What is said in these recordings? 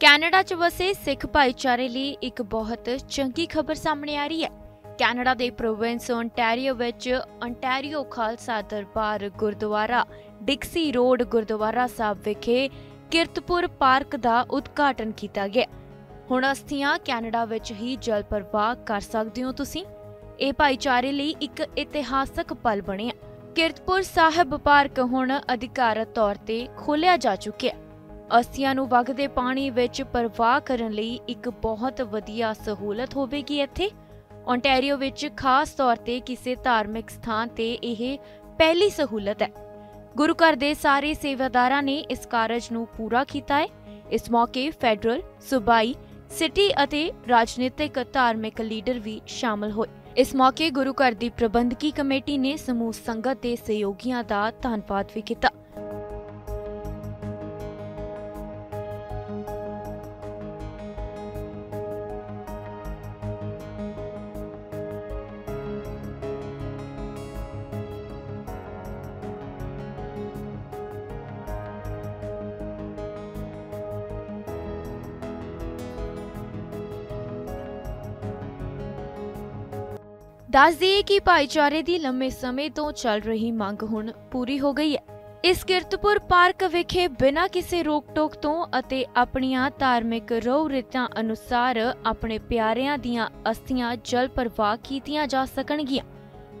Canada 'ਚ ਵਸੇ ਸਿੱਖ ਭਾਈਚਾਰੇ ਲਈ ਇੱਕ ਬਹੁਤ ਚੰਗੀ ਖਬਰ ਸਾਹਮਣੇ ਆ ਰਹੀ ਹੈ। ਕੈਨੇਡਾ ਦੇ ਪ੍ਰੋਵਿੰਸ ਓਨਟਾਰੀਓ ਵਿੱਚ Ontario Khalsa Darbar Gurdwara, Dixie Road Gurdwara Sahib ਵਿਖੇ ਕਿਰਤਪੁਰ ਪਾਰਕ ਦਾ ਉਦਘਾਟਨ ਕੀਤਾ ਗਿਆ। ਹੁਣ ਅਸਥੀਆਂ ਕੈਨੇਡਾ ਵਿੱਚ ਹੀ ਜਲ ਪ੍ਰਵਾਹ ਕਰ ਸਕਦੇ ਹੋ ਤੁਸੀਂ। ਇਹ ਭਾਈਚਾਰੇ ਲਈ ਇੱਕ ਇਤਿਹਾਸਕ ਪਲ ਬਣਿਆ। ਕਿਰਤਪੁਰ ਸਾਹਿਬ ਪਾਰਕ ਹੁਣ ਅਧਿਕਾਰਤ ਤੌਰ ਤੇ ਖੋਲਿਆ ਜਾ ਚੁੱਕਿਆ। ਅਸਥੀਆਂ ਨੂੰ ਵਗਦੇ ਪਾਣੀ ਵਿੱਚ ਪ੍ਰਵਾਹ ਕਰਨ ਲਈ ਇੱਕ ਬਹੁਤ ਵਧੀਆ ਸਹੂਲਤ ਹੋਵੇਗੀ ਇੱਥੇ। ਓਨਟਾਰੀਓ ਵਿੱਚ ਖਾਸ ਤੌਰ ਤੇ ਕਿਸੇ ਧਾਰਮਿਕ ਸਥਾਨ ਤੇ ਇਹ ਪਹਿਲੀ ਸਹੂਲਤ ਹੈ। ਗੁਰੂ ਘਰ ਦੇ ਸਾਰੇ ਸੇਵਾਦਾਰਾਂ ਨੇ ਇਸ ਕਾਰਜ ਨੂੰ ਪੂਰਾ ਕੀਤਾ ਹੈ। ਇਸ ਮੌਕੇ ਫੈਡਰਲ, ਸੁਬਾਈ, ਸਿਟੀ ਅਤੇ ਰਾਜਨੀਤਿਕ ਧਾਰਮਿਕ ਲੀਡਰ ਵੀ ਸ਼ਾਮਲ ਹੋਏ। ਇਸ ਮੌਕੇ ਗੁਰੂ ਘਰ ਦੀ ਪ੍ਰਬੰਧਕੀ ਕਮੇਟੀ ਨੇ ਸਮੂਹ ਸੰਗਤ ਦੇ ਸਹਿਯੋਗੀਆਂ ਦਾ ਧੰਨਵਾਦ ਵੀ ਕੀਤਾ। ਦੱਸ ਦਈਏ ਕਿ ਭਾਈਚਾਰੇ ਦੀ ਲੰਮੇ ਸਮੇਂ ਤੋਂ ਚੱਲ ਰਹੀ ਮੰਗ ਹੁਣ ਪੂਰੀ ਹੋ ਗਈ ਹੈ। ਇਸ ਕਿਰਤਪੁਰ ਪਾਰਕ ਵਿਖੇ ਬਿਨਾਂ ਕਿਸੇ ਰੋਕ-ਟੋਕ ਤੋਂ ਅਤੇ ਆਪਣੀਆਂ ਧਾਰਮਿਕ ਰਹੁ ਰੀਤਾਂ ਅਨੁਸਾਰ ਆਪਣੇ ਪਿਆਰਿਆਂ ਦੀਆਂ ਅਸਥੀਆਂ ਜਲ ਪ੍ਰਵਾਹ ਕੀਤੀਆਂ ਜਾ ਸਕਣਗੀਆਂ।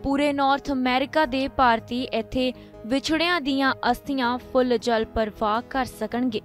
ਪੂਰੇ ਨਾਰਥ ਅਮਰੀਕਾ ਦੇ ਭਾਰਤੀ ਇੱਥੇ ਵਿਛੜਿਆਂ ਦੀਆਂ ਅਸਥੀਆਂ ਫੁੱਲ ਜਲ ਪ੍ਰਵਾਹ ਕਰ ਸਕਣਗੇ।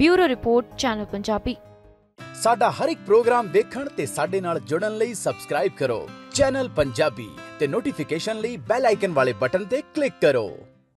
Bureau report, channel Punjabi. ਸਾਡਾ ਹਰ ਇੱਕ ਪ੍ਰੋਗਰਾਮ ਦੇਖਣ ਤੇ ਸਾਡੇ ਨਾਲ ਜੁੜਨ ਲਈ ਸਬਸਕ੍ਰਾਈਬ ਕਰੋ। ਚੈਨਲ ਪੰਜਾਬੀ ਤੇ ਨੋਟੀਫਿਕੇਸ਼ਨ ਲਈ ਬੈਲ ਆਈਕਨ ਵਾਲੇ ਬਟਨ ਤੇ ਕਲਿੱਕ ਕਰੋ।